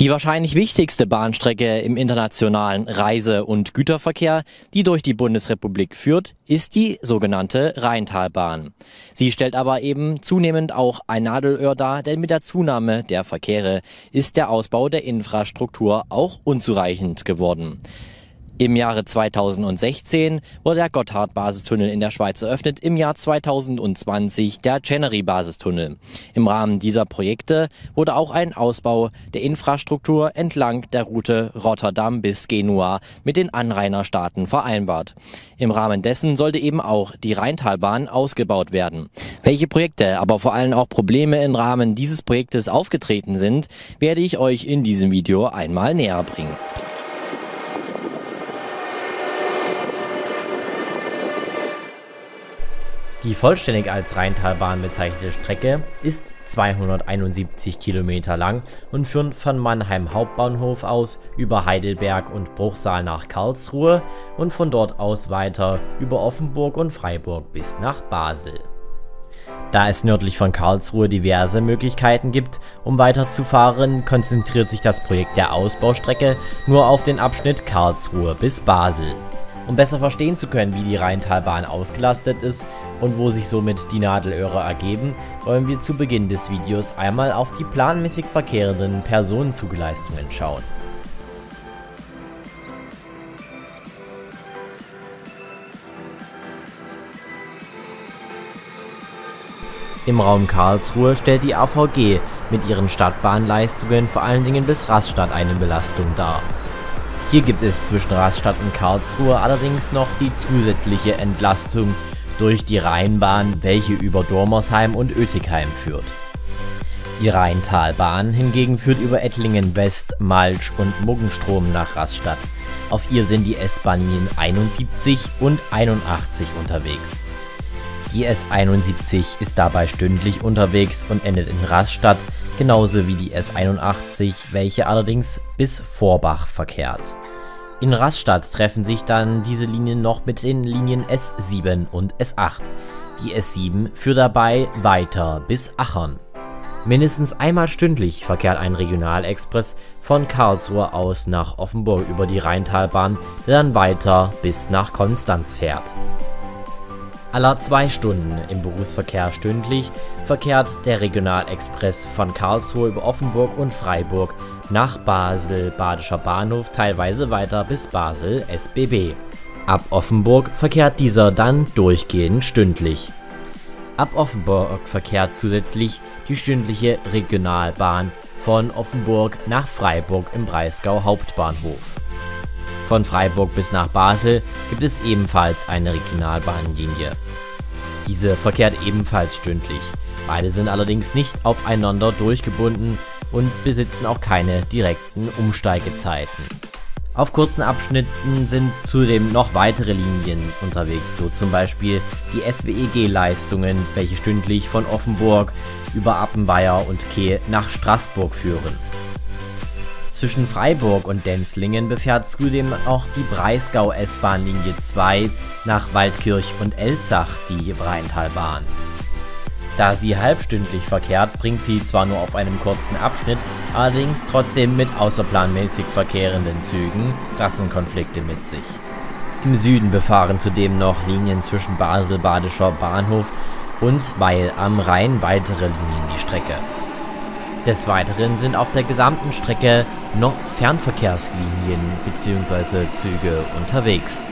Die wahrscheinlich wichtigste Bahnstrecke im internationalen Reise- und Güterverkehr, die durch die Bundesrepublik führt, ist die sogenannte Rheintalbahn. Sie stellt aber eben zunehmend auch ein Nadelöhr dar, denn mit der Zunahme der Verkehre ist der Ausbau der Infrastruktur auch unzureichend geworden. Im Jahre 2016 wurde der Gotthard-Basistunnel in der Schweiz eröffnet, im Jahr 2020 der Chenery-Basistunnel. Im Rahmen dieser Projekte wurde auch ein Ausbau der Infrastruktur entlang der Route Rotterdam bis Genua mit den Anrainerstaaten vereinbart. Im Rahmen dessen sollte eben auch die Rheintalbahn ausgebaut werden. Welche Projekte, aber vor allem auch Probleme im Rahmen dieses Projektes aufgetreten sind, werde ich euch in diesem Video einmal näher bringen. Die vollständig als Rheintalbahn bezeichnete Strecke ist 271 Kilometer lang und führt von Mannheim Hauptbahnhof aus über Heidelberg und Bruchsal nach Karlsruhe und von dort aus weiter über Offenburg und Freiburg bis nach Basel. Da es nördlich von Karlsruhe diverse Möglichkeiten gibt, um weiterzufahren, konzentriert sich das Projekt der Ausbaustrecke nur auf den Abschnitt Karlsruhe bis Basel. Um besser verstehen zu können, wie die Rheintalbahn ausgelastet ist, und wo sich somit die Nadelöhre ergeben, wollen wir zu Beginn des Videos einmal auf die planmäßig verkehrenden Personenzugleistungen schauen. Im Raum Karlsruhe stellt die AVG mit ihren Stadtbahnleistungen vor allen Dingen bis Rastatt eine Belastung dar. Hier gibt es zwischen Rastatt und Karlsruhe allerdings noch die zusätzliche Entlastung durch die Rheinbahn, welche über Dormersheim und Oetigheim führt. Die Rheintalbahn hingegen führt über Ettlingen West, Malsch und Muggenstrom nach Rastatt. Auf ihr sind die S-Bahnlinien 71 und 81 unterwegs. Die S71 ist dabei stündlich unterwegs und endet in Rastatt, genauso wie die S81, welche allerdings bis Vorbach verkehrt. In Rastatt treffen sich dann diese Linien noch mit den Linien S7 und S8. Die S7 führt dabei weiter bis Achern. Mindestens einmal stündlich verkehrt ein Regionalexpress von Karlsruhe aus nach Offenburg über die Rheintalbahn, der dann weiter bis nach Konstanz fährt. Aller zwei Stunden im Berufsverkehr stündlich verkehrt der Regionalexpress von Karlsruhe über Offenburg und Freiburg nach Basel Badischer Bahnhof teilweise weiter bis Basel SBB. Ab Offenburg verkehrt dieser dann durchgehend stündlich. Ab Offenburg verkehrt zusätzlich die stündliche Regionalbahn von Offenburg nach Freiburg im Breisgau Hauptbahnhof. Von Freiburg bis nach Basel gibt es ebenfalls eine Regionalbahnlinie. Diese verkehrt ebenfalls stündlich. Beide sind allerdings nicht aufeinander durchgebunden und besitzen auch keine direkten Umsteigezeiten. Auf kurzen Abschnitten sind zudem noch weitere Linien unterwegs, so zum Beispiel die SWEG-Leistungen, welche stündlich von Offenburg über Appenweier und Kehl nach Straßburg führen. Zwischen Freiburg und Denzlingen befährt zudem auch die Breisgau-S-Bahn-Linie 2 nach Waldkirch und Elzach die Rheintalbahn. Da sie halbstündlich verkehrt, bringt sie zwar nur auf einem kurzen Abschnitt, allerdings trotzdem mit außerplanmäßig verkehrenden Zügen Rassenkonflikte mit sich. Im Süden befahren zudem noch Linien zwischen Basel-Badischer Bahnhof und Weil am Rhein weitere Linien die Strecke. Des Weiteren sind auf der gesamten Strecke noch Fernverkehrslinien bzw. Züge unterwegs.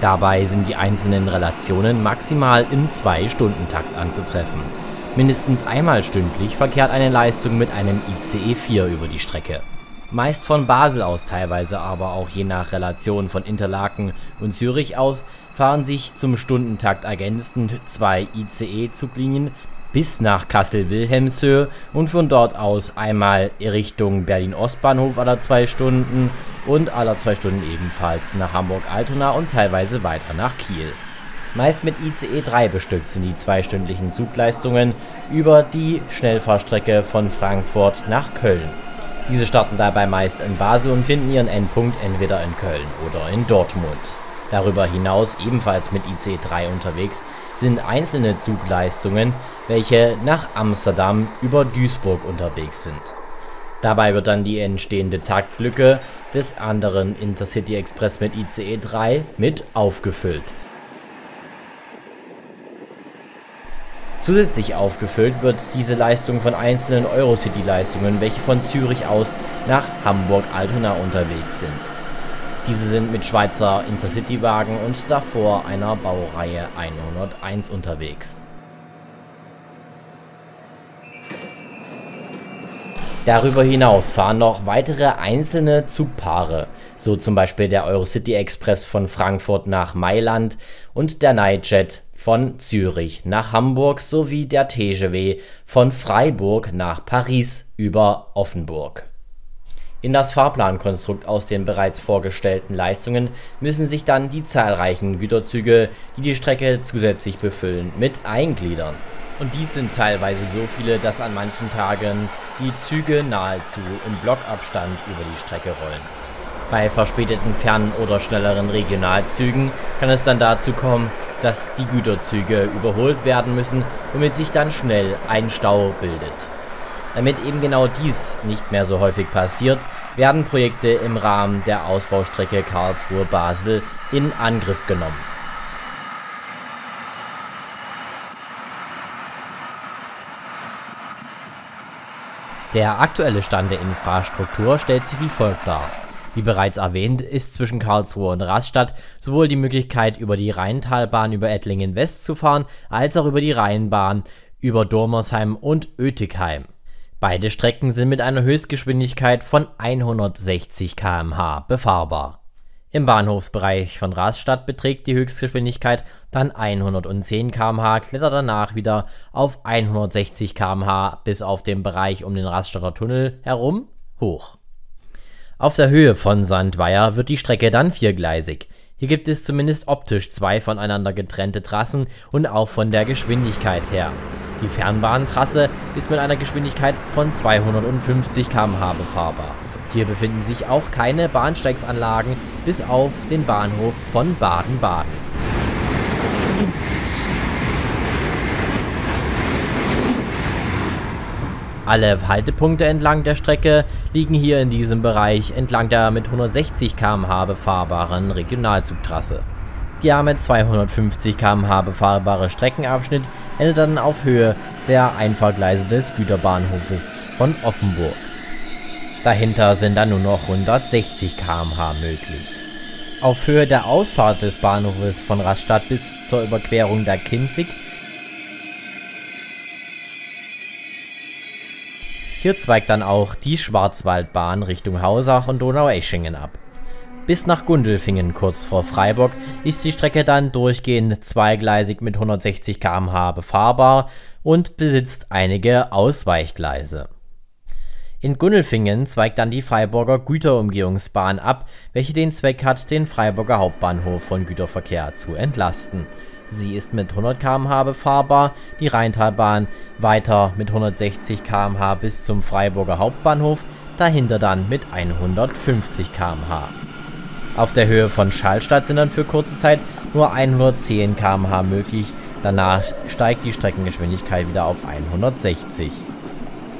Dabei sind die einzelnen Relationen maximal im 2-Stunden-Takt anzutreffen. Mindestens einmal stündlich verkehrt eine Leistung mit einem ICE 4 über die Strecke. Meist von Basel aus teilweise aber auch je nach Relation von Interlaken und Zürich aus fahren sich zum Stundentakt ergänzend zwei ICE-Zuglinien bis nach Kassel-Wilhelmshöhe und von dort aus einmal Richtung Berlin-Ostbahnhof aller zwei Stunden und aller zwei Stunden ebenfalls nach Hamburg-Altona und teilweise weiter nach Kiel. Meist mit ICE 3 bestückt sind die zweistündlichen Zugleistungen über die Schnellfahrstrecke von Frankfurt nach Köln. Diese starten dabei meist in Basel und finden ihren Endpunkt entweder in Köln oder in Dortmund. Darüber hinaus ebenfalls mit ICE 3 unterwegs sind einzelne Zugleistungen, welche nach Amsterdam über Duisburg unterwegs sind. Dabei wird dann die entstehende Taktlücke des anderen Intercity Express mit ICE 3 mit aufgefüllt. Zusätzlich aufgefüllt wird diese Leistung von einzelnen Eurocity-Leistungen, welche von Zürich aus nach Hamburg-Altona unterwegs sind. Diese sind mit Schweizer Intercity-Wagen und davor einer Baureihe 101 unterwegs. Darüber hinaus fahren noch weitere einzelne Zugpaare, so zum Beispiel der Eurocity Express von Frankfurt nach Mailand und der Nightjet von Zürich nach Hamburg sowie der TGW von Freiburg nach Paris über Offenburg. In das Fahrplankonstrukt aus den bereits vorgestellten Leistungen müssen sich dann die zahlreichen Güterzüge, die die Strecke zusätzlich befüllen, mit eingliedern. Und dies sind teilweise so viele, dass an manchen Tagen die Züge nahezu im Blockabstand über die Strecke rollen. Bei verspäteten Fern- oder schnelleren Regionalzügen kann es dann dazu kommen, dass die Güterzüge überholt werden müssen, womit sich dann schnell ein Stau bildet. Damit eben genau dies nicht mehr so häufig passiert, werden Projekte im Rahmen der Ausbaustrecke Karlsruhe-Basel in Angriff genommen. Der aktuelle Stand der Infrastruktur stellt sich wie folgt dar wie bereits erwähnt, ist zwischen Karlsruhe und Rastatt sowohl die Möglichkeit über die Rheintalbahn über Ettlingen West zu fahren, als auch über die Rheinbahn über Dormersheim und Oetigheim. Beide Strecken sind mit einer Höchstgeschwindigkeit von 160 km/h befahrbar. Im Bahnhofsbereich von Rastatt beträgt die Höchstgeschwindigkeit dann 110 km/h, klettert danach wieder auf 160 km/h bis auf den Bereich um den Raststatter Tunnel herum hoch auf der Höhe von Sandweier wird die Strecke dann viergleisig. Hier gibt es zumindest optisch zwei voneinander getrennte Trassen und auch von der Geschwindigkeit her. Die Fernbahntrasse ist mit einer Geschwindigkeit von 250 km/h befahrbar. Hier befinden sich auch keine Bahnsteigsanlagen bis auf den Bahnhof von Baden-Baden. Alle Haltepunkte entlang der Strecke liegen hier in diesem Bereich entlang der mit 160 km/h befahrbaren Regionalzugtrasse. Der mit 250 km/h befahrbare Streckenabschnitt endet dann auf Höhe der Einfahrgleise des Güterbahnhofes von Offenburg. Dahinter sind dann nur noch 160 km/h möglich. Auf Höhe der Ausfahrt des Bahnhofes von Rastatt bis zur Überquerung der Kinzig Hier zweigt dann auch die Schwarzwaldbahn Richtung Hausach und Donaueschingen ab. Bis nach Gundelfingen kurz vor Freiburg ist die Strecke dann durchgehend zweigleisig mit 160 km/h befahrbar und besitzt einige Ausweichgleise. In Gundelfingen zweigt dann die Freiburger Güterumgehungsbahn ab, welche den Zweck hat, den Freiburger Hauptbahnhof von Güterverkehr zu entlasten Sie ist mit 100 km/h befahrbar, die Rheintalbahn weiter mit 160 km/h bis zum Freiburger Hauptbahnhof, dahinter dann mit 150 km/h. Auf der Höhe von Schallstadt sind dann für kurze Zeit nur 110 km/h möglich, danach steigt die Streckengeschwindigkeit wieder auf 160.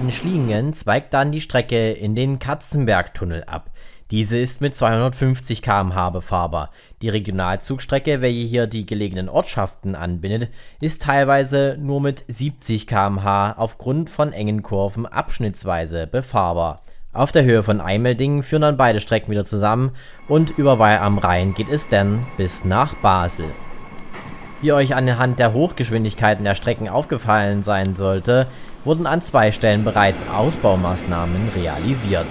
In Schliengen zweigt dann die Strecke in den Katzenbergtunnel ab. Diese ist mit 250 km/h befahrbar. Die Regionalzugstrecke, welche hier die gelegenen Ortschaften anbindet, ist teilweise nur mit 70 km/h aufgrund von engen Kurven abschnittsweise befahrbar. Auf der Höhe von Eimeldingen führen dann beide Strecken wieder zusammen und über Weil am Rhein geht es dann bis nach Basel. Wie euch anhand der Hochgeschwindigkeiten der Strecken aufgefallen sein sollte, wurden an zwei Stellen bereits Ausbaumaßnahmen realisiert.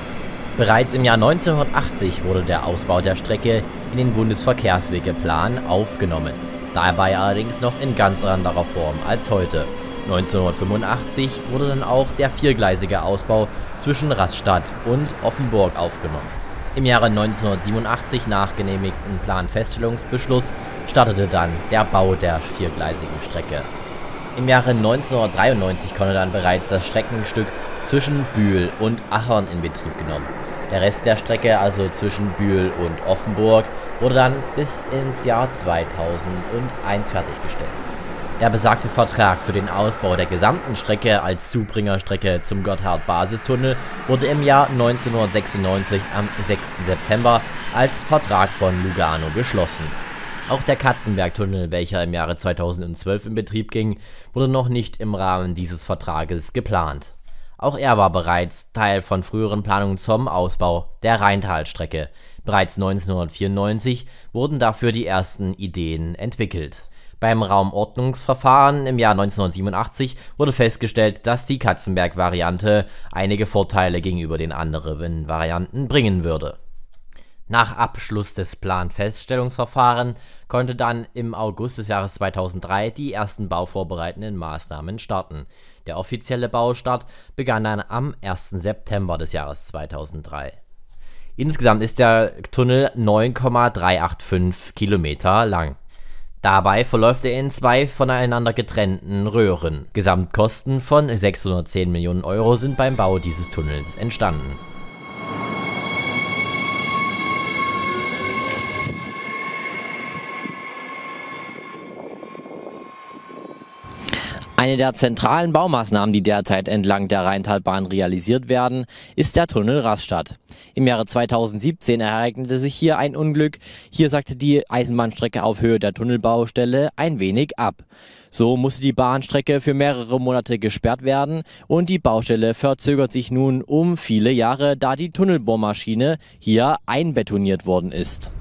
Bereits im Jahr 1980 wurde der Ausbau der Strecke in den Bundesverkehrswegeplan aufgenommen, dabei allerdings noch in ganz anderer Form als heute. 1985 wurde dann auch der viergleisige Ausbau zwischen Rastatt und Offenburg aufgenommen. Im Jahre 1987 nach genehmigten Planfeststellungsbeschluss startete dann der Bau der viergleisigen Strecke. Im Jahre 1993 konnte dann bereits das Streckenstück zwischen Bühl und Achern in Betrieb genommen. Der Rest der Strecke, also zwischen Bühl und Offenburg, wurde dann bis ins Jahr 2001 fertiggestellt. Der besagte Vertrag für den Ausbau der gesamten Strecke als Zubringerstrecke zum Gotthard-Basistunnel wurde im Jahr 1996 am 6. September als Vertrag von Lugano geschlossen. Auch der Katzenbergtunnel, welcher im Jahre 2012 in Betrieb ging, wurde noch nicht im Rahmen dieses Vertrages geplant. Auch er war bereits Teil von früheren Planungen zum Ausbau der Rheintalstrecke. Bereits 1994 wurden dafür die ersten Ideen entwickelt. Beim Raumordnungsverfahren im Jahr 1987 wurde festgestellt, dass die Katzenberg-Variante einige Vorteile gegenüber den anderen Varianten bringen würde nach Abschluss des Planfeststellungsverfahrens konnte dann im August des Jahres 2003 die ersten bauvorbereitenden Maßnahmen starten. Der offizielle Baustart begann dann am 1. September des Jahres 2003. Insgesamt ist der Tunnel 9,385 Kilometer lang. Dabei verläuft er in zwei voneinander getrennten Röhren. Gesamtkosten von 610 Millionen Euro sind beim Bau dieses Tunnels entstanden Eine der zentralen Baumaßnahmen, die derzeit entlang der Rheintalbahn realisiert werden, ist der Tunnel Rastatt. Im Jahre 2017 ereignete sich hier ein Unglück. Hier sagte die Eisenbahnstrecke auf Höhe der Tunnelbaustelle ein wenig ab. So musste die Bahnstrecke für mehrere Monate gesperrt werden und die Baustelle verzögert sich nun um viele Jahre, da die Tunnelbohrmaschine hier einbetoniert worden ist.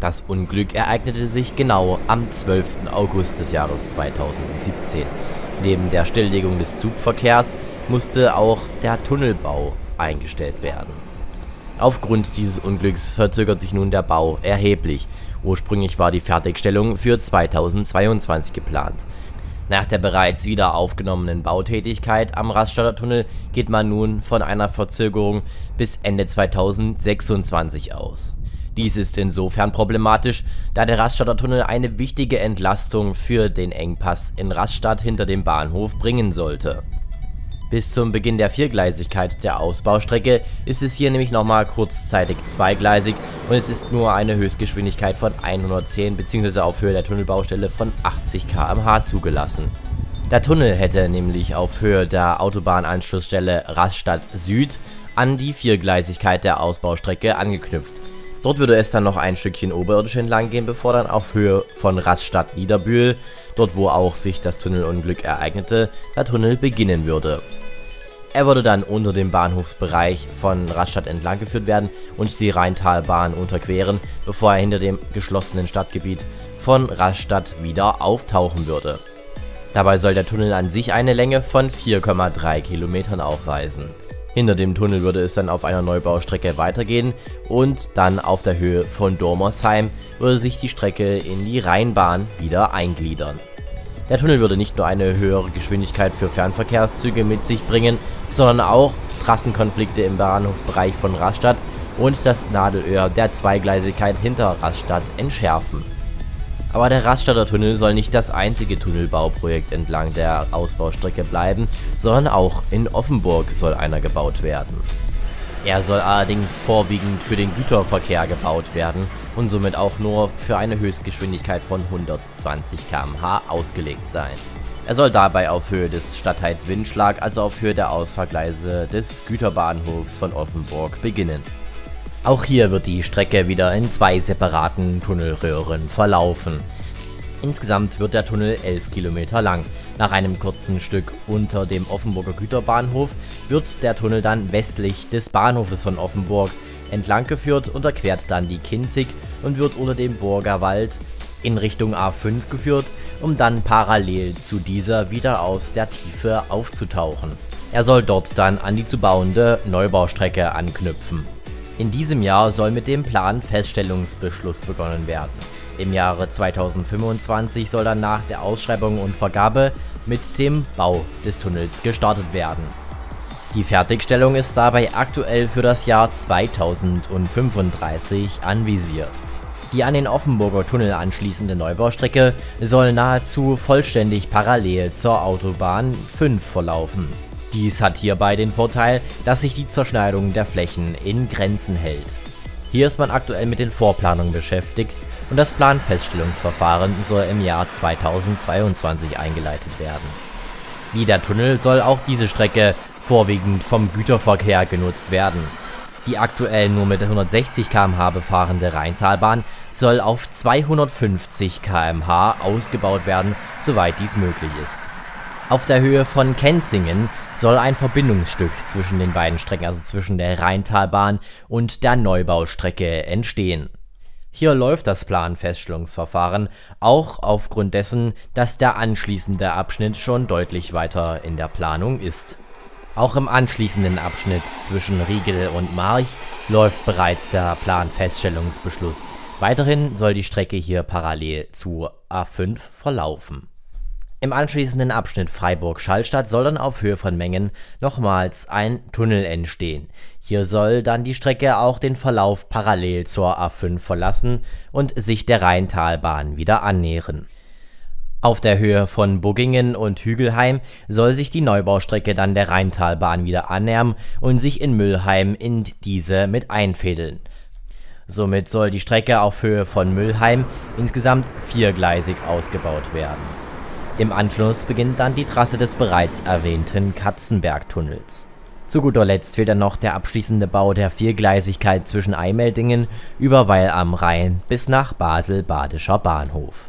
Das Unglück ereignete sich genau am 12. August des Jahres 2017. Neben der Stilllegung des Zugverkehrs musste auch der Tunnelbau eingestellt werden. Aufgrund dieses Unglücks verzögert sich nun der Bau erheblich. Ursprünglich war die Fertigstellung für 2022 geplant. Nach der bereits wieder aufgenommenen Bautätigkeit am Raststatter Tunnel geht man nun von einer Verzögerung bis Ende 2026 aus. Dies ist insofern problematisch, da der Raststadter Tunnel eine wichtige Entlastung für den Engpass in Rastatt hinter dem Bahnhof bringen sollte. Bis zum Beginn der Viergleisigkeit der Ausbaustrecke ist es hier nämlich nochmal kurzzeitig zweigleisig und es ist nur eine Höchstgeschwindigkeit von 110 bzw. auf Höhe der Tunnelbaustelle von 80 km/h zugelassen. Der Tunnel hätte nämlich auf Höhe der Autobahnanschlussstelle Rastatt Süd an die Viergleisigkeit der Ausbaustrecke angeknüpft Dort würde es dann noch ein Stückchen oberirdisch entlang gehen, bevor dann auf Höhe von Raststadt Niederbühl, dort wo auch sich das Tunnelunglück ereignete, der Tunnel beginnen würde. Er würde dann unter dem Bahnhofsbereich von Raststadt entlang geführt werden und die Rheintalbahn unterqueren, bevor er hinter dem geschlossenen Stadtgebiet von Raststadt wieder auftauchen würde. Dabei soll der Tunnel an sich eine Länge von 4,3 Kilometern aufweisen. Hinter dem Tunnel würde es dann auf einer Neubaustrecke weitergehen und dann auf der Höhe von Dormersheim würde sich die Strecke in die Rheinbahn wieder eingliedern. Der Tunnel würde nicht nur eine höhere Geschwindigkeit für Fernverkehrszüge mit sich bringen, sondern auch Trassenkonflikte im Bahnhofsbereich von Rastatt und das Nadelöhr der Zweigleisigkeit hinter Rastatt entschärfen. Aber der Raststatter Tunnel soll nicht das einzige Tunnelbauprojekt entlang der Ausbaustrecke bleiben, sondern auch in Offenburg soll einer gebaut werden. Er soll allerdings vorwiegend für den Güterverkehr gebaut werden und somit auch nur für eine Höchstgeschwindigkeit von 120 km/h ausgelegt sein. Er soll dabei auf Höhe des Stadtteils Windschlag, also auf Höhe der Ausfahrgleise des Güterbahnhofs von Offenburg beginnen. Auch hier wird die Strecke wieder in zwei separaten Tunnelröhren verlaufen. Insgesamt wird der Tunnel 11 Kilometer lang. Nach einem kurzen Stück unter dem Offenburger Güterbahnhof wird der Tunnel dann westlich des Bahnhofes von Offenburg entlang geführt, unterquert dann die Kinzig und wird unter dem Burger Wald in Richtung A5 geführt, um dann parallel zu dieser wieder aus der Tiefe aufzutauchen. Er soll dort dann an die zu bauende Neubaustrecke anknüpfen. In diesem Jahr soll mit dem Planfeststellungsbeschluss begonnen werden. Im Jahre 2025 soll dann nach der Ausschreibung und Vergabe mit dem Bau des Tunnels gestartet werden. Die Fertigstellung ist dabei aktuell für das Jahr 2035 anvisiert. Die an den Offenburger Tunnel anschließende Neubaustrecke soll nahezu vollständig parallel zur Autobahn 5 verlaufen. Dies hat hierbei den Vorteil, dass sich die Zerschneidung der Flächen in Grenzen hält. Hier ist man aktuell mit den Vorplanungen beschäftigt, und das Planfeststellungsverfahren soll im Jahr 2022 eingeleitet werden. Wie der Tunnel soll auch diese Strecke vorwiegend vom Güterverkehr genutzt werden. Die aktuell nur mit 160 km/h befahrende Rheintalbahn soll auf 250 km/h ausgebaut werden, soweit dies möglich ist. Auf der Höhe von Kenzingen soll ein Verbindungsstück zwischen den beiden Strecken, also zwischen der Rheintalbahn und der Neubaustrecke, entstehen. Hier läuft das Planfeststellungsverfahren, auch aufgrund dessen, dass der anschließende Abschnitt schon deutlich weiter in der Planung ist. Auch im anschließenden Abschnitt zwischen Riegel und March läuft bereits der Planfeststellungsbeschluss. Weiterhin soll die Strecke hier parallel zu A5 verlaufen im anschließenden Abschnitt Freiburg-Schallstadt soll dann auf Höhe von Mengen nochmals ein Tunnel entstehen. Hier soll dann die Strecke auch den Verlauf parallel zur A5 verlassen und sich der Rheintalbahn wieder annähern. Auf der Höhe von Buggingen und Hügelheim soll sich die Neubaustrecke dann der Rheintalbahn wieder annähern und sich in Müllheim in diese mit einfädeln. Somit soll die Strecke auf Höhe von Müllheim insgesamt viergleisig ausgebaut werden im Anschluss beginnt dann die Trasse des bereits erwähnten Katzenbergtunnels. Zu guter Letzt fehlt dann noch der abschließende Bau der Viergleisigkeit zwischen Eimeldingen über Weil am Rhein bis nach Basel-Badischer Bahnhof.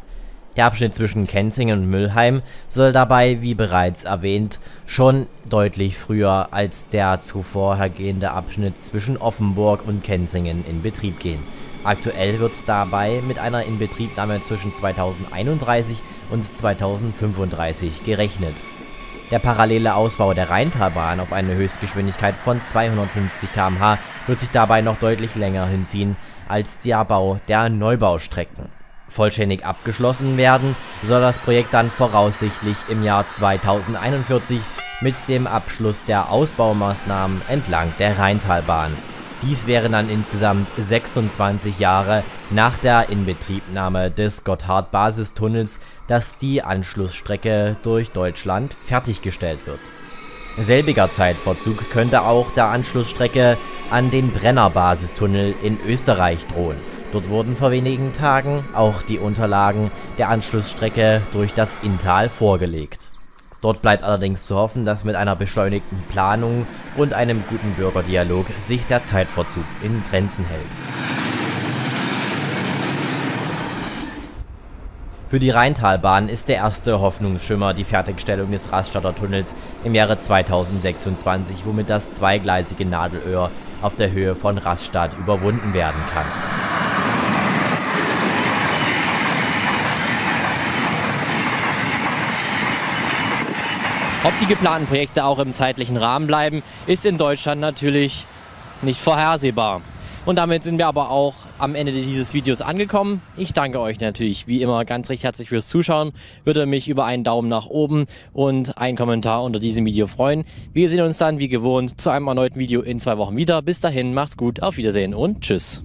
Der Abschnitt zwischen Kenzingen und Müllheim soll dabei, wie bereits erwähnt, schon deutlich früher als der zuvorhergehende Abschnitt zwischen Offenburg und Kenzingen in Betrieb gehen Aktuell wird dabei mit einer Inbetriebnahme zwischen 2031 und 2035 gerechnet. Der parallele Ausbau der Rheintalbahn auf eine Höchstgeschwindigkeit von 250 km/h wird sich dabei noch deutlich länger hinziehen als der Bau der Neubaustrecken. Vollständig abgeschlossen werden soll das Projekt dann voraussichtlich im Jahr 2041 mit dem Abschluss der Ausbaumaßnahmen entlang der Rheintalbahn dies wären dann insgesamt 26 Jahre nach der Inbetriebnahme des Gotthard-Basistunnels, dass die Anschlussstrecke durch Deutschland fertiggestellt wird. Selbiger Zeitverzug könnte auch der Anschlussstrecke an den Brenner-Basistunnel in Österreich drohen. Dort wurden vor wenigen Tagen auch die Unterlagen der Anschlussstrecke durch das Inntal vorgelegt Dort bleibt allerdings zu hoffen, dass mit einer beschleunigten Planung und einem guten Bürgerdialog sich der Zeitverzug in Grenzen hält. Für die Rheintalbahn ist der erste Hoffnungsschimmer die Fertigstellung des Raststadter Tunnels im Jahre 2026, womit das zweigleisige Nadelöhr auf der Höhe von Raststadt überwunden werden kann. Ob die geplanten Projekte auch im zeitlichen Rahmen bleiben, ist in Deutschland natürlich nicht vorhersehbar. Und damit sind wir aber auch am Ende dieses Videos angekommen. Ich danke euch natürlich wie immer ganz recht herzlich fürs Zuschauen. Würde mich über einen Daumen nach oben und einen Kommentar unter diesem Video freuen. Wir sehen uns dann wie gewohnt zu einem erneuten Video in zwei Wochen wieder. Bis dahin, macht's gut, auf Wiedersehen und tschüss.